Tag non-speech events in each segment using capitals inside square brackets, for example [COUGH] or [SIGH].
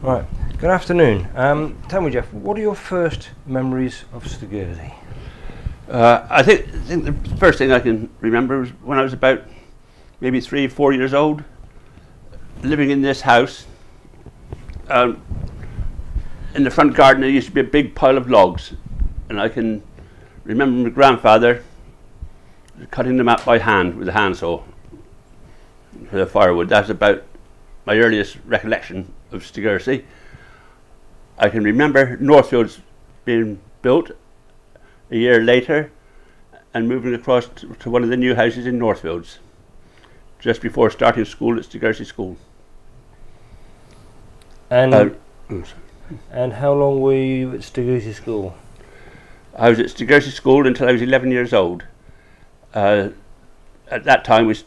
Right. Good afternoon. Um, tell me, Geoff, what are your first memories of Stogursey? Uh, I think, I think the first thing I can remember was when I was about maybe three, four years old, living in this house. Um, in the front garden, there used to be a big pile of logs, and I can remember my grandfather cutting them up by hand with a handsaw for the firewood. That's about my earliest recollection of Stogursey. I can remember Northfields being built a year later and moving across to, one of the new houses in Northfields just before starting school at Stogursey School. And Uh, and how long were you at Stogursey School? I was at Stogursey School until I was 11 years old. Uh, at that time, we s-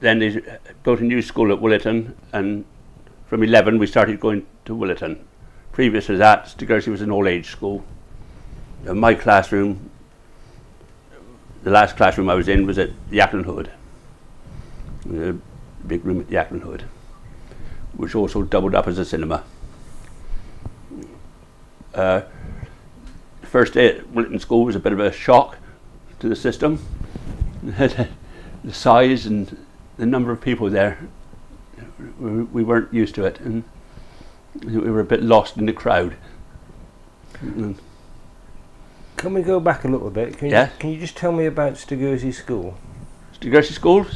then they built a new school at Williton, and from 11 we started going to Williton. Previous to that, Stogursey was an all-age school. Uh, my classroom, the last classroom I was in, was at the Acland Hood, the big room at the Acland Hood, which also doubled up as a cinema. Uh, first day at Williton School was a bit of a shock to the system. [LAUGHS] the size and the number of people there, we, we weren't used to it, and we were a bit lost in the crowd. Mm. Can we go back a little bit? Can you, Yeah. Can you just tell me about Stogursey School? Stogursey School,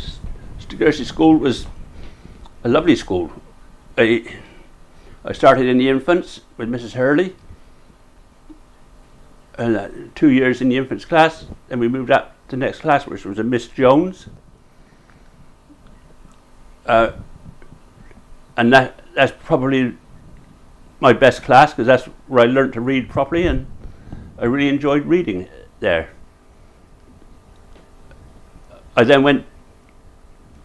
Stogursey School was a lovely school. I, I started in the infants with Mrs. Hurley, and uh, two years in the infants class. and we moved up to the next class, which was a Miss Jones. Uh, and that that's probably my best class because that's where I learned to read properly, and I really enjoyed reading there. I then went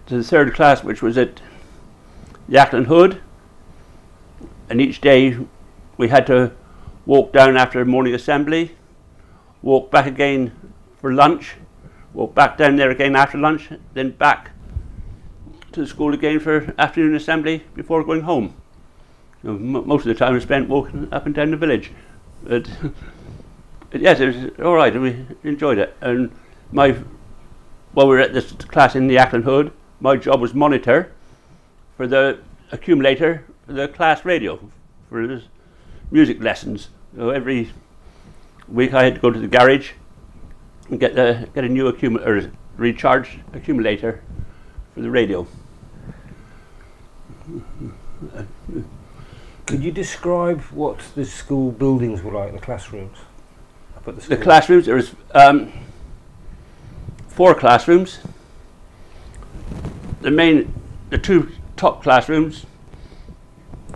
to the third class, which was at the Acland Hood, and each day we had to walk down after morning assembly, walk back again for lunch, walk back down there again after lunch, then back to school again for afternoon assembly before going home. You know, most of the time I spent walking up and down the village. [LAUGHS] But yes, it was all right, and we enjoyed it. And my while we were at this class in the Acland Hood, my job was monitor for the accumulator for the class radio for the music lessons. So every week I had to go to the garage and get the get a new accumulator, recharged accumulator for the radio. Could you describe what the school buildings were like, the classrooms? Up at the The classrooms there was um, four classrooms. The main, the two top classrooms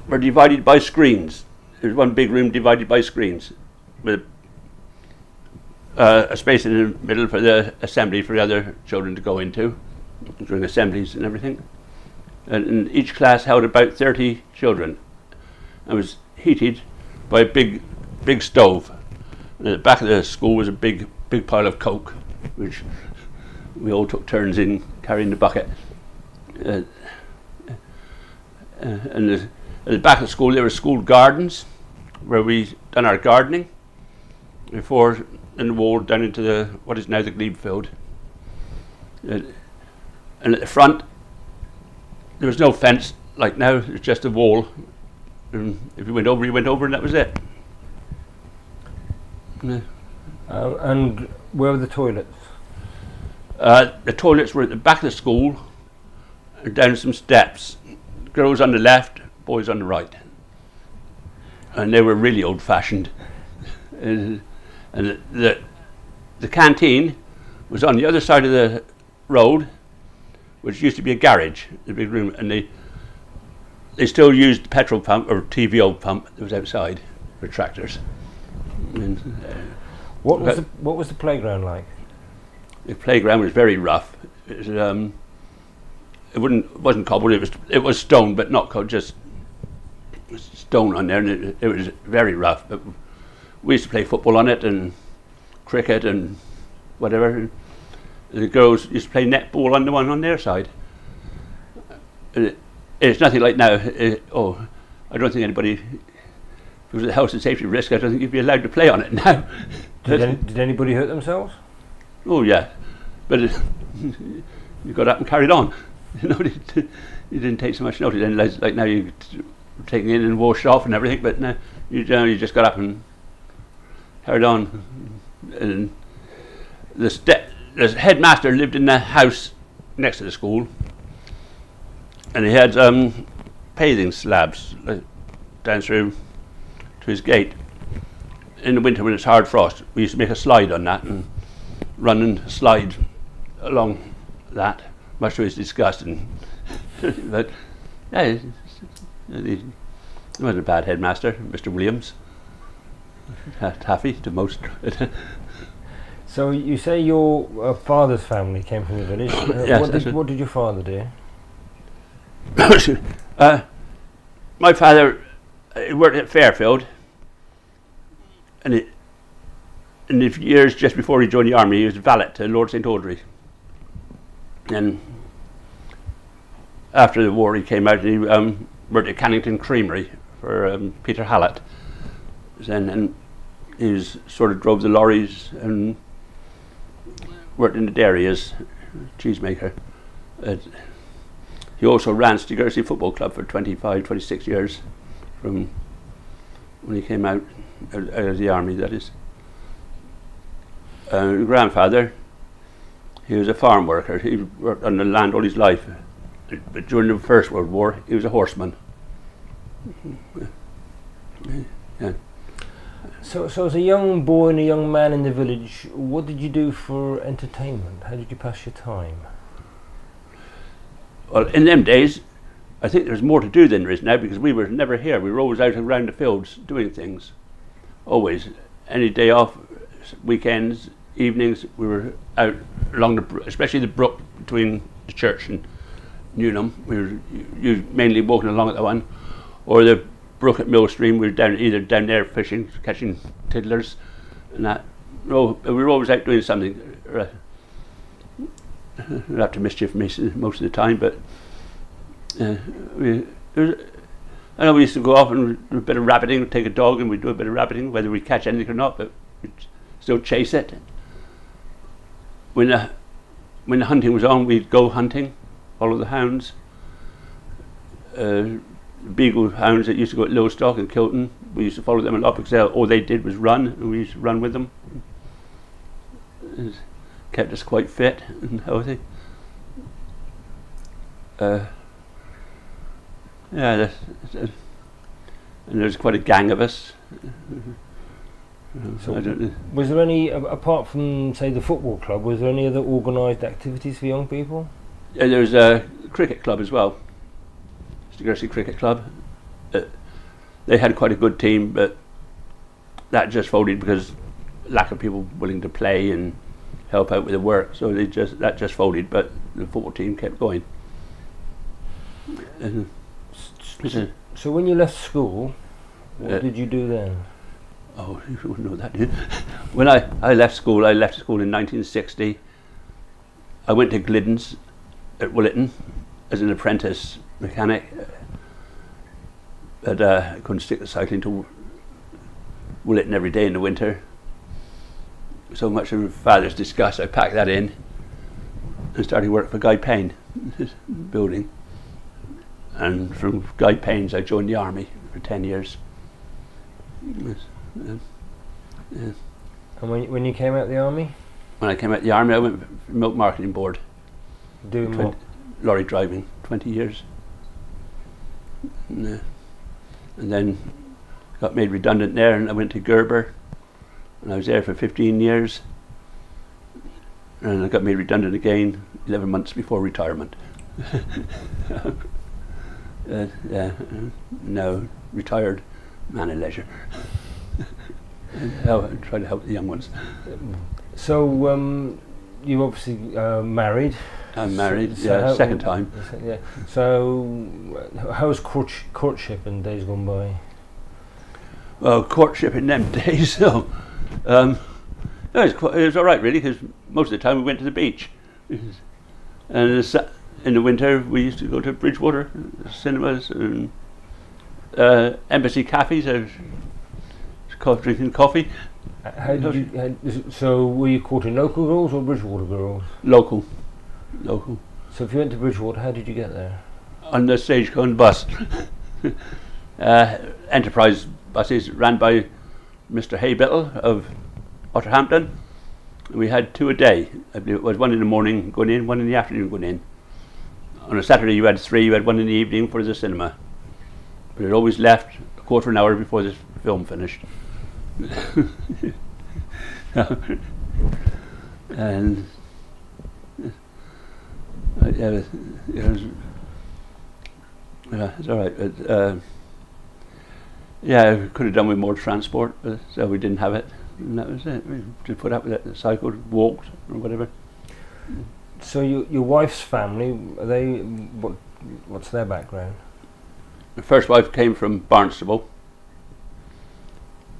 were divided by screens. There was one big room divided by screens, with uh, a space in the middle for the assembly for the other children to go into during assemblies and everything. And, each class held about 30 children and was heated by a big, big stove. And at the back of the school was a big, big pile of coke, which we all took turns in carrying the bucket. Uh, uh, and the, at the back of the school there were school gardens where we done our gardening before in the wall down into the what is now the glebe field. Uh, and at the front there was no fence like now, it's just a wall. And if you went over, you went over, and that was it. Yeah. Uh, and where were the toilets? Uh, the toilets were at the back of the school, and down some steps. Girls on the left, boys on the right. And they were really old fashioned. and and the, the, the canteen was on the other side of the road, which used to be a garage, the big room, and they they still used the petrol pump or TVO pump that was outside for tractors. And, uh, What was the, what was the playground like? the playground was very rough. It, was, um, it wouldn't it wasn't cobbled. It was it was stone, but not co- just stone on there, and it, it was very rough. But we used to play football on it and cricket and whatever. The girls used to play netball on the one on their side. It, it's nothing like now. It, oh, I don't think anybody, it was a health and safety risk, I don't think you'd be allowed to play on it now. [LAUGHS] Did, any, did anybody hurt themselves? Oh yeah, but it, [LAUGHS] you got up and carried on. [LAUGHS] You know, you didn't take so much notice. And like, like now you taking in and washed off and everything, but now you, you, know, you just got up and carried on. And the, ste- the headmaster lived in the house next to the school, and he had um, paving slabs down through to his gate. In the winter when it's hard frost, we used to make a slide on that and run and slide along that, much to his disgust. And [LAUGHS] but yeah, he wasn't a bad headmaster, Mr. Williams. [LAUGHS] Taffy to most. [LAUGHS] So you say your uh, father's family came from the village. [COUGHS] Uh, Yes, what, did, what did your father do? [COUGHS] uh, my father uh, worked at Fairfield, and it, in the years just before he joined the army, he was valet to Lord St Audrey. And after the war, he came out and he um, worked at Cannington Creamery for um, Peter Hallett. Then, and he was, sort of drove the lorries and worked in the dairy as cheesemaker. Uh, he also ran Stogursey Football Club for 25, 26 years from when he came out, out, out of the army, that is. Uh, grandfather, he was a farm worker. He worked on the land all his life. But during the First World War, he was a horseman. Yeah. So, so as a young boy and a young man in the village, what did you do for entertainment? How did you pass your time? Well, in them days, I think there's more to do than there is now because we were never here. We were always out around the fields doing things. Always. Any day off, weekends, evenings, we were out along the, especially the brook between the church and Newnham. We were mainly walking along at that one. Or the brook at Millstream, we were down either down there fishing, catching tiddlers and that. No, we were always out doing something. Uh, up to mischief most of the time, but uh, we, was, I know we used to go off and do a bit of rabbiting, take a dog and we'd do a bit of rabbiting, whether we catch anything or not, but we'd still chase it. When the, when the hunting was on, we'd go hunting, follow the hounds. Uh, beagle hounds that used to go at Lowestock and Kilton, we used to follow them a lot because they, all they did was run, and we used to run with them. It kept us quite fit and healthy. Uh, yeah, that's, that's, and there's quite a gang of us. So- I don't know. Was there any, apart from say the football club, was there any other organised activities for young people? Yeah, there was a cricket club as well, Stogursey Cricket Club. Uh, they had quite a good team, but that just folded because lack of people willing to play and help out with the work. So they just that just folded, but the football team kept going. Uh, So when you left school, what Uh, did you do then? Oh, [LAUGHS] you wouldn't know that, when I, I left school, I left school in 1960. I went to Gliddens at Williton as an apprentice mechanic. But uh, I couldn't stick to cycling to Williton every day in the winter. So much of father's disgust, I packed that in and started work for Guy Payne, [LAUGHS] building. And from Guy Payne's, I joined the army for 10 years. Yes. And when, when you came out of the army, When I came out of the army, I went milk marketing board, doing what? lorry driving, 20 years. And, uh, and then got made redundant there, and I went to Gerber, and I was there for 15 years. And I got made redundant again 11 months before retirement. [LAUGHS] uh, uh, now retired man of leisure. [LAUGHS] help, try to help the young ones. So um, you obviously uh, married. I'm married, so yeah, how- second time. Yeah. So uh, how's court- courtship in days gone by? well, courtship in them [LAUGHS] days. So, um, it was quite, it was all right really because most of the time we went to the beach, and in the, sa- in the winter we used to go to Bridgwater cinemas and uh, embassy cafes. I was co- drinking coffee. Uh, How did you? How, so were you courting local girls or Bridgwater girls? Local. Local. So if you went to Bridgwater, how did you get there? On the stagecoach bus. [LAUGHS] uh, enterprise buses ran by Mr. Haybittle of Otterhampton. We had two a day. I believe it was one in the morning going in, one in the afternoon going in. On a Saturday you had three, you had one in the evening for the cinema. But it always left a quarter of an hour before the film finished. [LAUGHS] [LAUGHS] and uh, yeah, it, it was, yeah, it's all right. But, uh, yeah, we could have done with more transport, but so we didn't have it, and that was it. We just put up with it, cycled, walked, or whatever. So your your wife's family, are they what? What's their background? My first wife came from Barnstaple,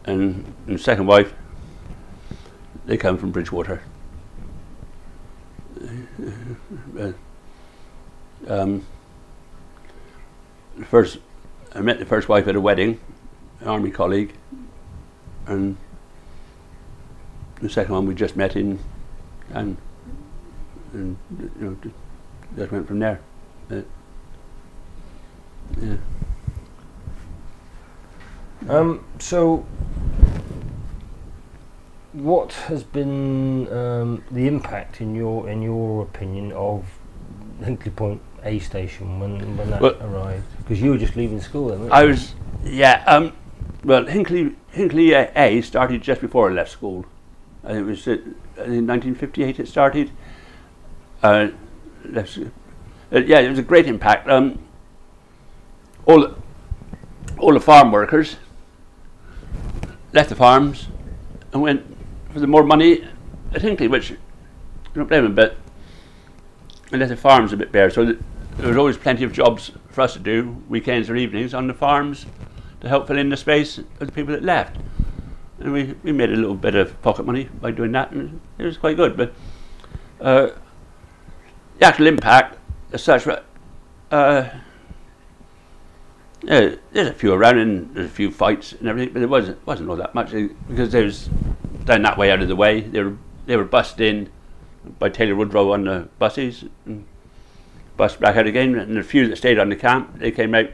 and the second wife, they come from Bridgwater. Uh, um, first, I met the first wife at a wedding, an army colleague, and the second one we just met in, and and you know, ju- just went from there. Uh, yeah. Um, so, what has been um, the impact in your in your opinion of Hinkley Point A station when when that Well- arrived? Because you were just leaving school then. weren't I you? was, yeah. Um, well, Hinkley A- A started just before I left school. Think it was uh, in 1958 it started. Uh, left, uh, yeah, it was a great impact. Um, all the- all the farm workers left the farms and went for the more money at Hinkley, which I don't blame them, but left the farms a bit bare. So th- there was always plenty of jobs for us to do, weekends or evenings, on the farms to help fill in the space of the people that left. And we, we made a little bit of pocket money by doing that, and it was quite good. But uh, the actual impact, as such, uh, yeah, there's a few around and there's a few fights and everything, but it wasn't wasn't all that much because there was down that way out of the way. They were they were bussed in by Taylor Woodrow on the buses and bussed back out again. And the few that stayed on the camp, they came out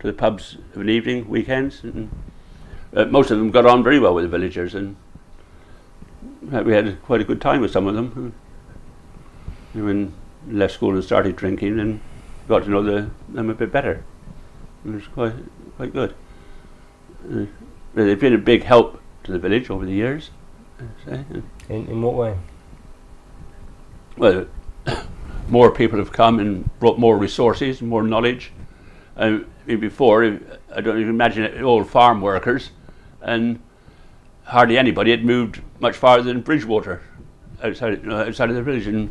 to the pubs of an evening, weekends. And, uh, most of them got on very well with the villagers, and uh, we had quite a good time with some of them. who- When left school and started drinking, and got to know the, them a bit better. It was quite quite good. Uh, they've been a big help to the village over the years. In in what way? Well, [COUGHS] more people have come and brought more resources, more knowledge. Uh, before, I don't even imagine it, all farm workers, and hardly anybody had moved much farther than Bridgwater, outside, outside of the village, and,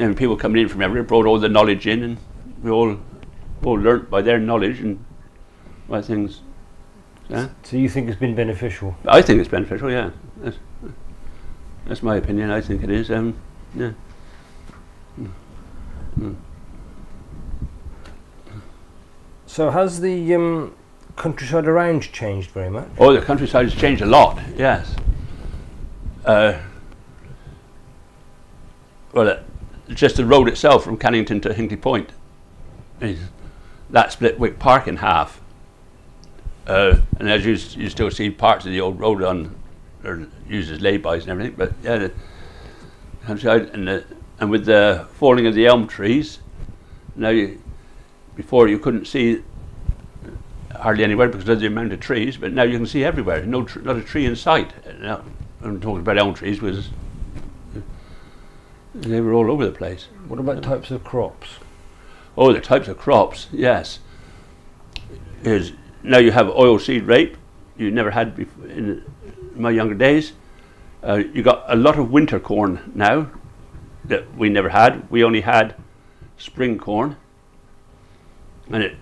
and people coming in from everywhere brought all the knowledge in, and we all all learnt by their knowledge and by things. Yeah, So you think it's been beneficial? I think it's beneficial. Yeah, that's, that's my opinion. I think it is. Um, yeah. So has the um, countryside around changed very much? Oh, the countryside has changed a lot. Yes. Uh, well, uh, just the road itself from Cannington to Hinkley Point, is, that split Wick Park in half. Uh, and as you, you still see parts of the old road on, or used as laybys and everything. But yeah, the and the, and with the falling of the elm trees, now you, before you couldn't see hardly anywhere because of the amount of trees, but now you can see everywhere. No, tr- not a tree in sight. Now, I'm talking about elm trees was they were all over the place. What about types of crops? Oh, the types of crops, yes. Is now you have oilseed rape. You never had in my younger days. Uh, you got a lot of winter corn now that we never had. We only had spring corn, and it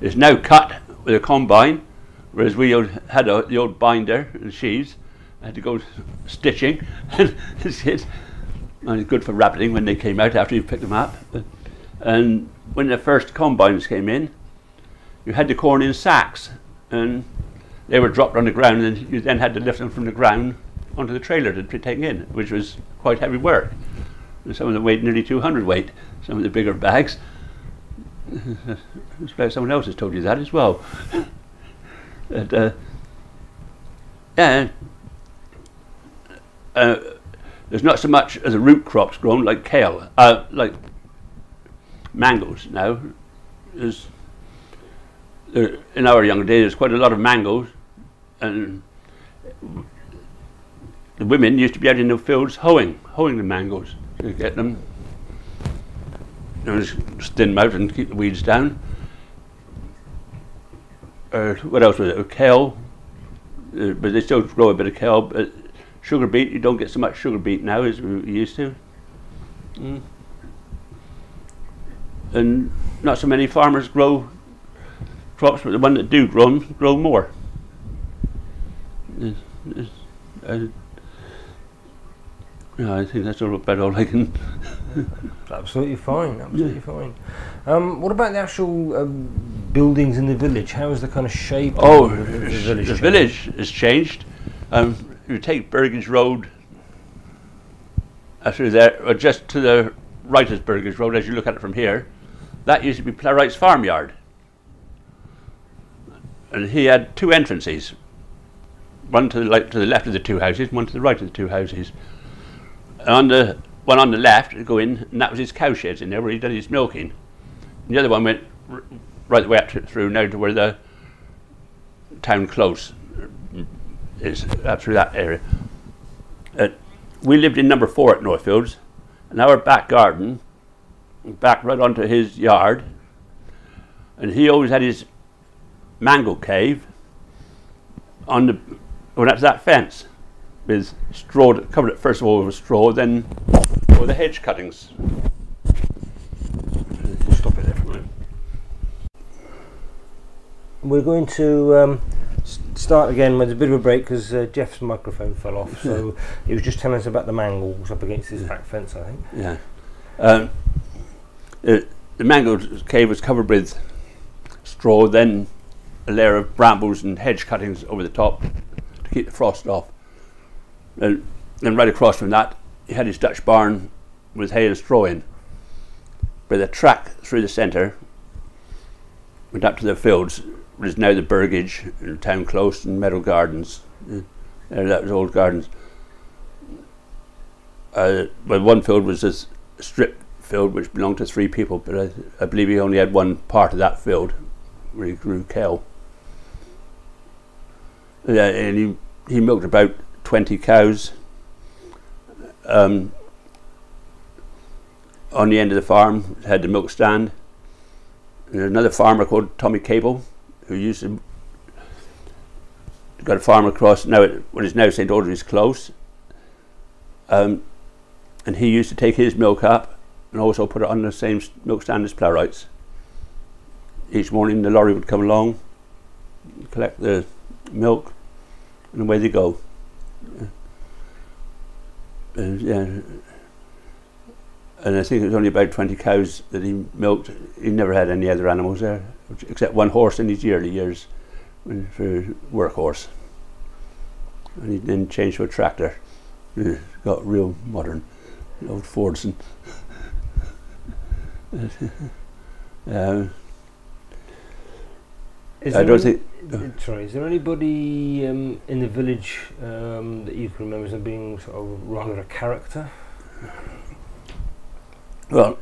is now cut with a combine, whereas we had a, the old binder and sheaves. I had to go stitching, [LAUGHS] and it's, good for wrapping when they came out after you picked them up. And when the first combines came in, you had the corn in sacks, and they were dropped on the ground, and you then had to lift them from the ground onto the trailer to be taken in, which was quite heavy work. Some of them weighed nearly 200 weight, some of the bigger bags. Someone else has told you that as well. but, uh, yeah, uh, there's not so much as a root crops grown like kale, uh, like mangoes now. There's, there, in our younger days, there's quite a lot of mangoes, and the women used to be out in the fields hoeing, hoeing the mangoes to get them, you know, just thin them out and keep the weeds down. Uh, what else was it? Kale, uh, but they still grow a bit of kale. But sugar beet, you don't get so much sugar beet now as we used to. Mm. And not so many farmers grow crops, but the ones that do grow them grow more. Uh, yeah, I think that's all about all I can. [LAUGHS] absolutely fine. Absolutely yeah. fine. Um, what about the actual um, buildings in the village? How is the kind of shape? Oh, of the, the village. The village has changed. Um, you take Burgage Road uh, through there, or just to the right of Burgage Road as you look at it from here. That used to be Plowright's farmyard, and he had two entrances. One to the, like, to the left of the two houses, one to the right of the two houses on the one on the left go in, and that was his cow sheds in there where he did his milking. And the other one went right the way up to, through now to where the town close is, up through that area. Uh, we lived in number four at Northfields, and our back garden, back right onto his yard, and he always had his mango cave on the, well, that's that fence with straw, covered it first of all with straw, then with the hedge cuttings. Stop it there for a minute. We're going to um, start again with a bit of a break because uh, Geoff's microphone fell off. So [LAUGHS] he was just telling us about the mangles up against his back fence, I think. Yeah. Um, the, the mango cave was covered with straw, then a layer of brambles and hedge cuttings over the top to keep the frost off. And then right across from that, he had his Dutch barn with hay and straw in. But the track through the centre went up to the fields, which is now the Burgage and Town Close and Meadow Gardens. Uh, that was old gardens. Uh, well, one field was a strip field which belonged to three people, but I, I believe he only had one part of that field where he grew kale. Yeah, and he, he milked about 20 cows um, on the end of the farm, had the milk stand. And there's another farmer called Tommy Cable who used to got a farm across now what is now St Audrey's Close. Um, and he used to take his milk up and also put it on the same milk stand as Plowrights. Each morning the lorry would come along, collect the milk, and away they go and yeah, and I think it was only about 20 cows that he milked. He never had any other animals there, except one horse in his early years for workhorse. And he then changed to a tractor. Got real modern, old Fords and. [LAUGHS] Uh, um, I don't think sorry, is there anybody um, in the village um, that you can remember as being sort of rather a character? Well,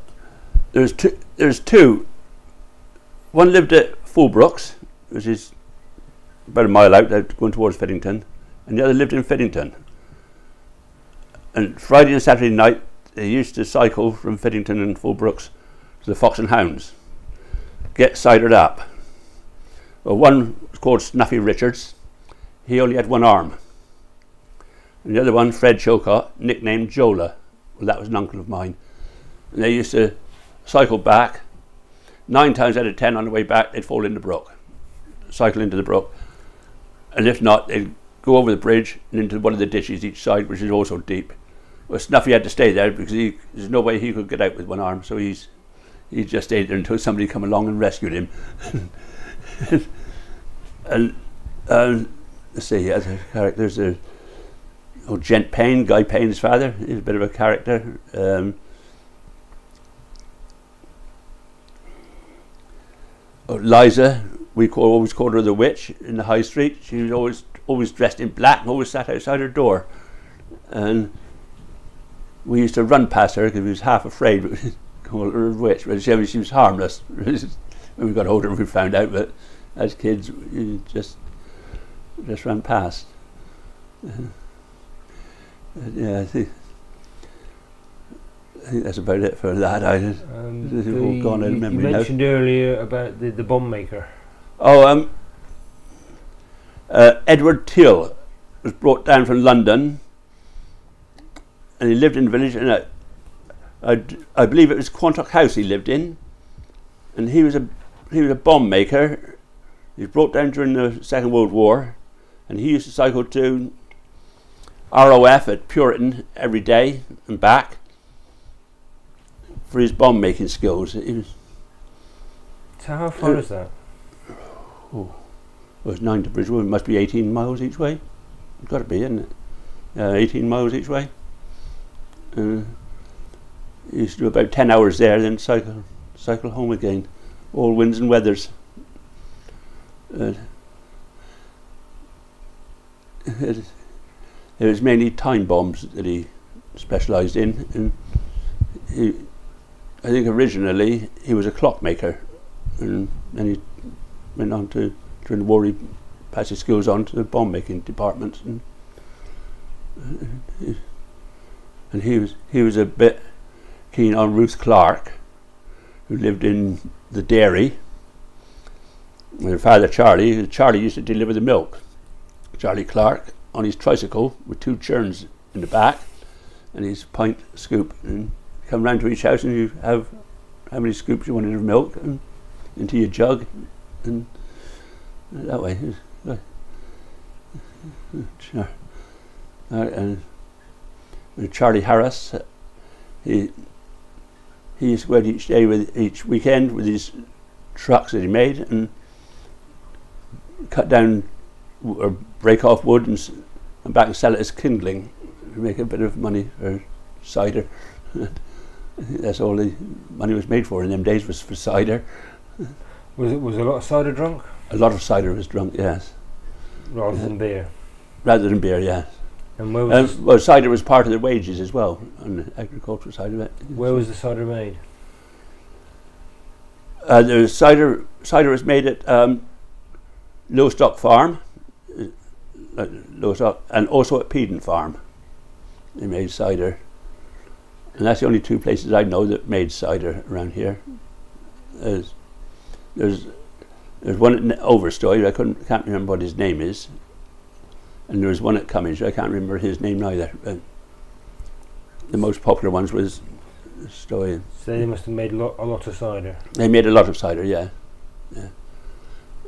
there's two. There's two. One lived at Fullbrooks, which is about a mile out, going towards Fiddington, and the other lived in Fiddington. And Friday and Saturday night, they used to cycle from Fiddington and Fullbrooks to the Fox and Hounds, get cidered up. Well, one called Snuffy Richards. He only had one arm. And the other one, Fred Chilcott, nicknamed Jola. Well, that was an uncle of mine. And they used to cycle back. Nine times out of ten on the way back, they'd fall in the brook, cycle into the brook. And if not, they'd go over the bridge and into one of the ditches each side, which is also deep. Well, Snuffy had to stay there because he, there's no way he could get out with one arm. So he's he just stayed there until somebody come along and rescued him. [LAUGHS] and um, let's see, as a character, there's a oh, Gent Payne, Guy Payne's father. He's a bit of a character. Um, oh, Liza, we call, always called her the witch in the high street. She was always always dressed in black and always sat outside her door. And we used to run past her because we was half afraid [LAUGHS] we call her a witch. But she, she was harmless. [LAUGHS] when we got older, we found out. But as kids, you just just ran past. Uh, yeah, I think, I think that's about it for that. I Um, the- all gone out of you- memory you now. mentioned earlier about the, the bomb maker. Oh, um, uh, Edward Till was brought down from London, and he lived in the village. And I, I, I believe it was Quantock House he lived in, and he was a he was a bomb maker. He was brought down during the Second World War, and he used to cycle to ROF at Puriton every day and back for his bomb making skills. Was So how far Uh, is that? well, it's nine to Bridgewood. It must be 18 miles each way. It's got to be, isn't it? Uh, 18 miles each way. Uh, used to do about 10 hours there, then cycle cycle home again. All winds and weathers. Uh, it, was mainly time bombs that he specialised in. And he, I think originally he was a clockmaker, and then he went on to during the war he passed his skills on to the bomb making department and and he was he was a bit keen on Ruth Clark who lived in the dairy. Her father Charlie Charlie used to deliver the milk. Charlie Clark on his tricycle with two churns in the back and his pint scoop. And come round to each house and you have how many scoops you wanted of milk and into your jug. And that way. uh, and and Charlie Harris, he he used to go out each day with each weekend with his trucks that he made and cut down or break off wood and, and back and sell it as kindling to make a bit of money for cider. I [LAUGHS] think that's all the money was made for in them days was for cider. Was it was a lot of cider drunk A lot of cider was drunk, yes, rather than beer? rather than beer, yes. And where was Um, well, cider was part of the wages as well on the agricultural side of it. where was the cider made? Uh, was cider. Cider was made at um, Lowestock Farm, uh, uh, Lowestock, and also at Peden Farm. They made cider, and that's the only two places I know that made cider around here. There's, there's, there's one at Over Stowey. I couldn't, can't remember what his name is, and there was one at Cummings. I can't remember his name neither. But the most popular ones was Stowey. So they must have made a lot, a lot of cider. They made a lot of cider, yeah. yeah.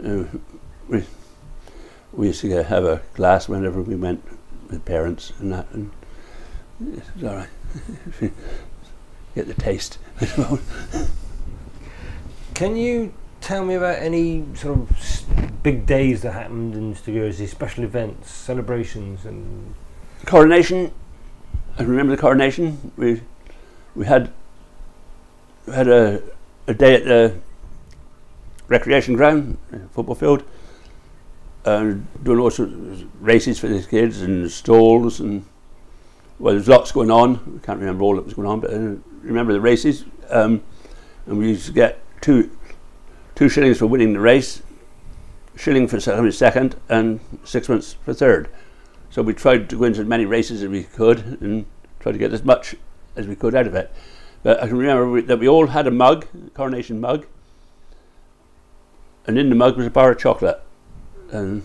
Uh, we, we used to have a glass whenever we went with parents and that, and it's all right. [LAUGHS] Get the taste. [LAUGHS] Can you tell me about any sort of big days that happened in Jersey, special events, celebrations, and coronation. I remember the coronation. We we had we had a a day at the recreation ground, football field, and doing all sorts of races for the kids and stalls and well, there's lots going on. I can't remember all that was going on, but I remember the races. Um, and we used to get two two shillings for winning the race, shilling for second, and sixpence for third. So we tried to win as many races as we could and try to get as much as we could out of it. But I can remember we, that we all had a mug, a coronation mug, and in the mug was a bar of chocolate. And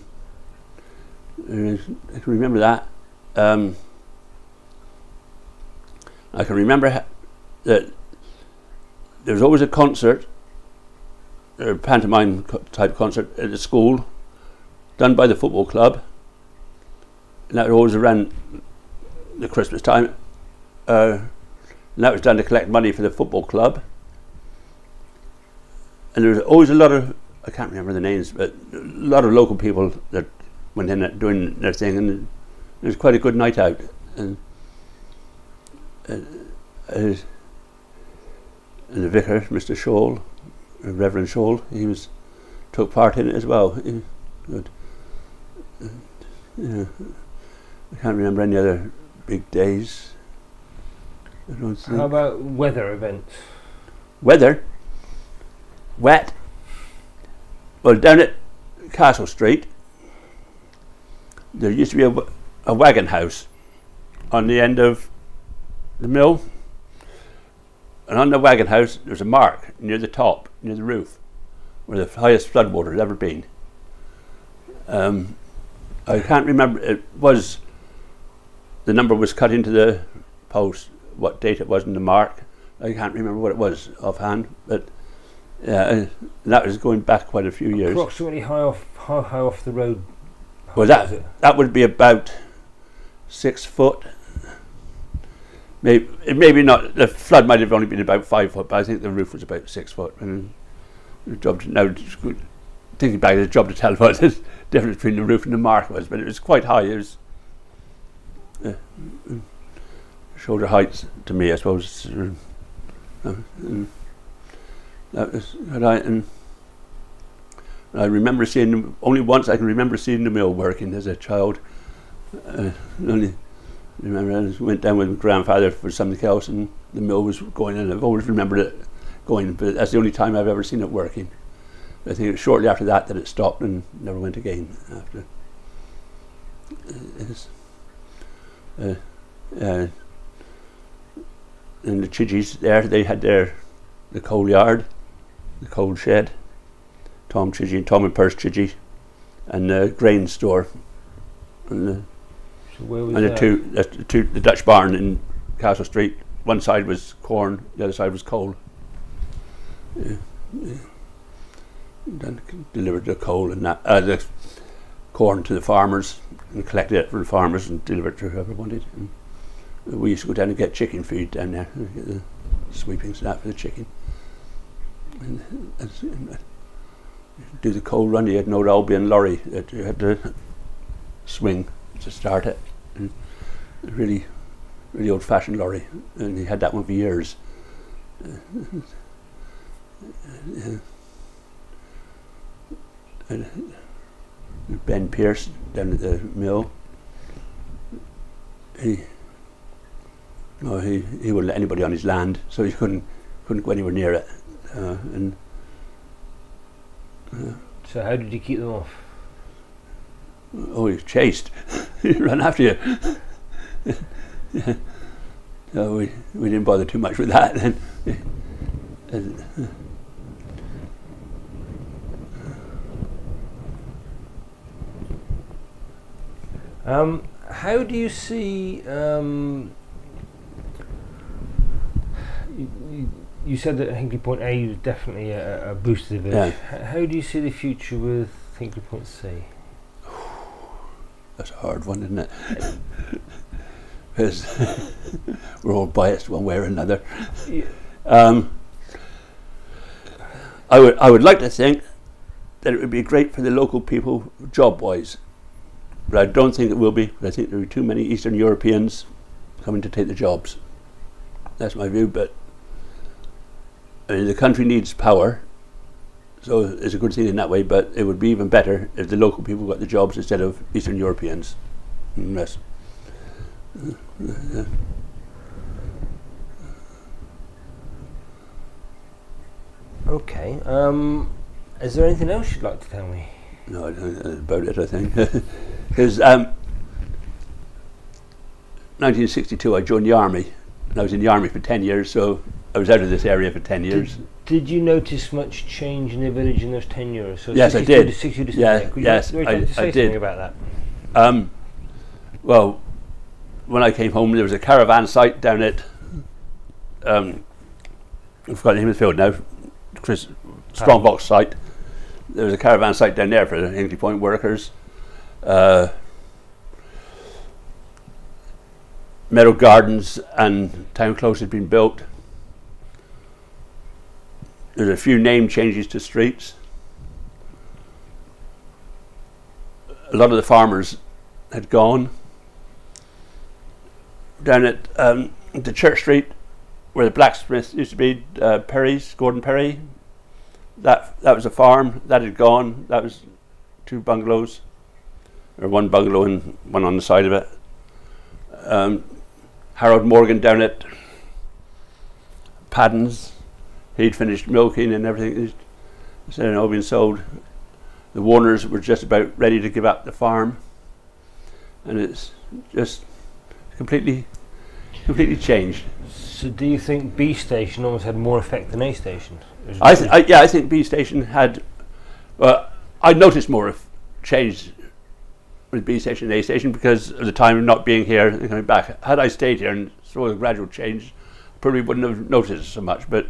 uh, I can remember that. Um, I can remember ha- that there was always a concert, a pantomime type concert at the school, done by the football club and that was always around the Christmas time. Uh, and that was done to collect money for the football club. And there was always a lot of I can't remember the names, but a lot of local people that went in doing their thing, and it was quite a good night out. And, uh, uh, and the vicar, Mr. Scholl, Reverend Scholl, he was took part in it as well. He, good. Yeah, I can't remember any other big days. How about weather events? Weather? Wet? Well, down at Castle Street, there used to be a, a wagon house on the end of the mill. And on the wagon house, there's a mark near the top, near the roof, where the highest floodwater has ever been. Um, I can't remember, it was, the number was cut into the post, what date it was in the mark. I can't remember what it was offhand, but yeah, that was going back quite a few years. Approximately high off, how high off the road? Well, that that would be about six foot. Maybe maybe not. The flood might have only been about five foot, but I think the roof was about six foot. And the job now thinking back, the job to tell [LAUGHS] what the difference between the roof and the mark was, but it was quite high. It was uh, shoulder heights to me, I suppose. Uh, uh, that was right. And I remember seeing them only once. I can remember seeing the mill working as a child. Uh, only remember I went down with my grandfather for something else, and the mill was going, and I've always remembered it going. But that's the only time I've ever seen it working. I think it was shortly after that that it stopped and never went again. After uh, uh, and the Chidgeys there, they had their the coal yard the coal shed, Tom Chidgey and Tom and Perce Chidgey, and the grain store, and the, so and the two, the two, the Dutch barn in Castle Street. One side was corn, the other side was coal. Yeah, yeah. Then delivered the coal and that, uh, the corn to the farmers and collected it from the farmers and delivered it to whoever wanted. And we used to go down and get chicken feed down there, get the sweepings and that for the chicken and, and, do the coal run. You had an old Albion lorry that you had to swing to start it. And really, really old-fashioned lorry, and he had that one for years. Ben Pierce down at the mill. He, no, he he wouldn't let anybody on his land, so he couldn't couldn't go anywhere near it. Uh, and uh, so how did you keep them off? Oh, he chased. [LAUGHS] [LAUGHS] he ran after you. [LAUGHS] so we we didn't bother too much with that then. Um, how do you see um, you said that Hinkley Point A was definitely a, a boost to the village. Yeah. How do you see the future with Hinkley Point C? That's a hard one, isn't it? Because we're all biased one way or another. Um, I would I would like to think that it would be great for the local people job wise, but I don't think it will be. I think there are too many Eastern Europeans coming to take the jobs. That's my view, but I mean, the country needs power, so it's a good thing in that way. But it would be even better if the local people got the jobs instead of Eastern Europeans. Yes. Okay. Um, is there anything else you'd like to tell me? No, I don't know about it. I think [LAUGHS] because um, 1962 I joined the army, and I was in the army for 10 years. So I was out of this area for 10 years. Did, did you notice much change in the village in those 10 years? So yes, I did. yeah, yes, you, I, I did. about that? Um, well, when I came home, there was a caravan site down at, um, I forgot the name of the field now, Chris Strongbox site. There was a caravan site down there for the Hinkley Point workers. Uh, Meadow Gardens and Town Close had been built. There's a few name changes to streets. a lot of the farmers had gone. Down at um, the Church Street, where the blacksmith used to be, uh, Perry's, Gordon Perry, that that was a farm that had gone. That was two bungalows, or one bungalow and one on the side of it. Um, Harold Morgan down at Paddens, he'd finished milking and everything. It's had all been sold. The Warners were just about ready to give up the farm, and it's just completely, completely changed. So do you think B station almost had more effect than A station? I, th- I yeah, I think B station had. Well, I noticed more of change with B station and A station because of the time of not being here and coming back. Had I stayed here and saw the gradual change, probably wouldn't have noticed so much. But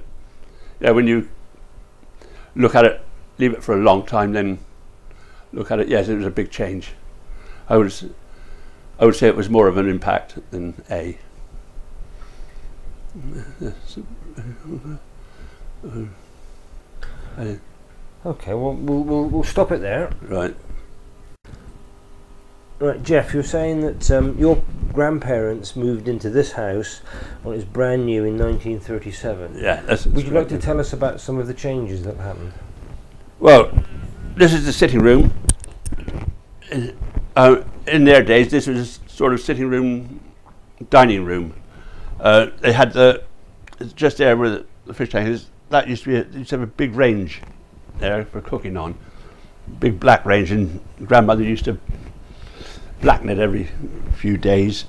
yeah, when you look at it, leave it for a long time, then look at it. Yes, it was a big change. I would, I would say it was more of an impact than A. Okay, well, we'll, we'll, we'll stop it there. Right. Right, Geoff, you're saying that um, your grandparents moved into this house when it was brand new in 1937. Yeah. That's, Would you like to tell us about some of the changes that happened? Well, this is the sitting room. In- Uh, in their days, this was a sort of sitting room, dining room. Uh, they had the just there where the, the fish tank is. That used to be. A, used to have a big range there for cooking on, big black range, and grandmother used to blacken it every few days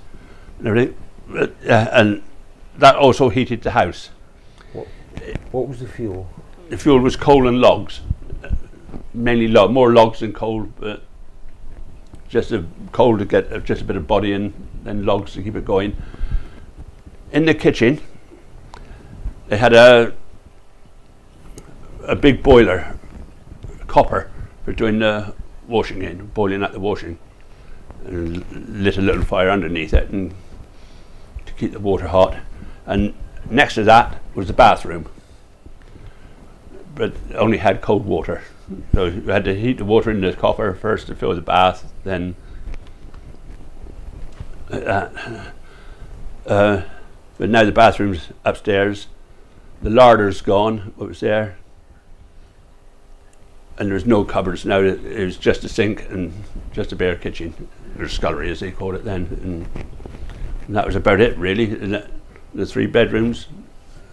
and everything. But, uh, and that also heated the house. What was the fuel? the fuel was coal and logs, uh, mainly log, more logs than coal, but just a coal to get uh, just a bit of body and then logs to keep it going. In the kitchen, they had a a big boiler, copper, for doing the washing in, boiling out the washing, and lit a little fire underneath it and to keep the water hot. And next to that was the bathroom but only had cold water. So you had to heat the water in the copper first to fill the bath, then. Uh, uh, but now the bathroom's upstairs. The larder's gone, what was there. And there's no cupboards now, was just a sink and just a bare kitchen, or scullery as they called it then. And, and that was about it really. And that- the three bedrooms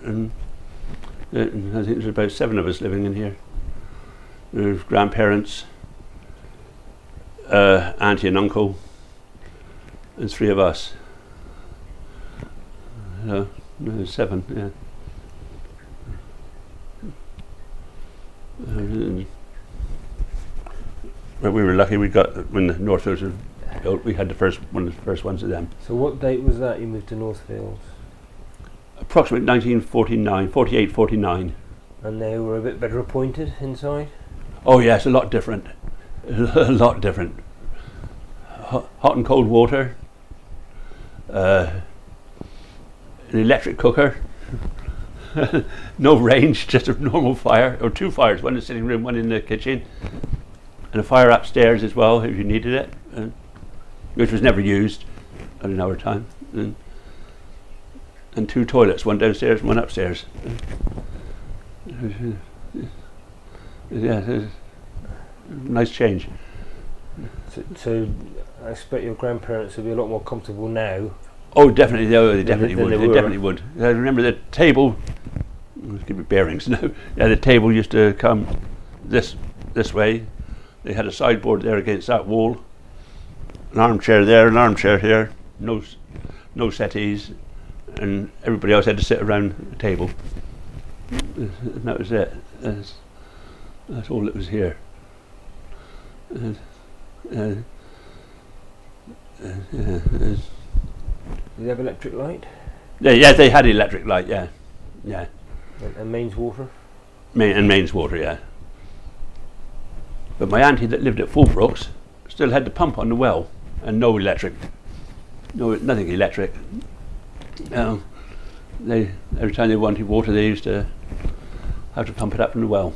and uh, I think there's about seven of us living in here. There's grandparents, uh, auntie and uncle, and three of us. Uh, seven, yeah. Uh, but we were lucky. We got when the Northfields were built. We had the first one of the first ones of them. So what date was that you moved to Northfields? Approximately 1949, 48, 49. And they were a bit better appointed inside? Oh yes, a lot different. [LAUGHS] a lot different. Hot, hot and cold water. Uh, an electric cooker. [LAUGHS] no range, [LAUGHS] just a normal fire, or two fires, one in the sitting room, one in the kitchen, and a fire upstairs as well if you needed it, uh, which was never used at an hour time. And, and two toilets, one downstairs, one upstairs. yeah, nice change. So, so I expect your grandparents would be a lot more comfortable now. Oh, definitely. They, they Than definitely would. They, they definitely would. I remember the table. Give me bearings [LAUGHS] now. Yeah, the table used to come this this way. They had a sideboard there against that wall. An armchair there, an armchair here. No, no settees, and everybody else had to sit around the table. And that was it. That's, that's all that was here. And, uh, uh, yeah, Did they have electric light yeah, yeah, they had electric light, yeah, yeah, and, and mains water? Main, and mains water, yeah. But my auntie that lived at Fullbrooks still had the pump on the well and no electric, no nothing electric. Um, they every time they wanted water, they used to have to pump it up from the well.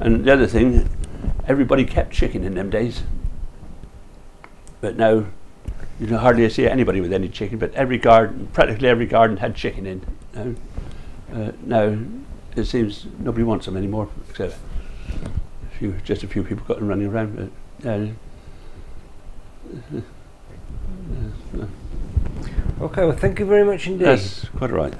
And the other thing, everybody kept chicken in them days. But now, you can hardly see anybody with any chicken. But every garden, practically every garden, had chicken in. Now, uh, now it seems nobody wants them anymore, except a few, just a few people got them running around. But, uh, Okay, well, thank you very much indeed. that's quite all right.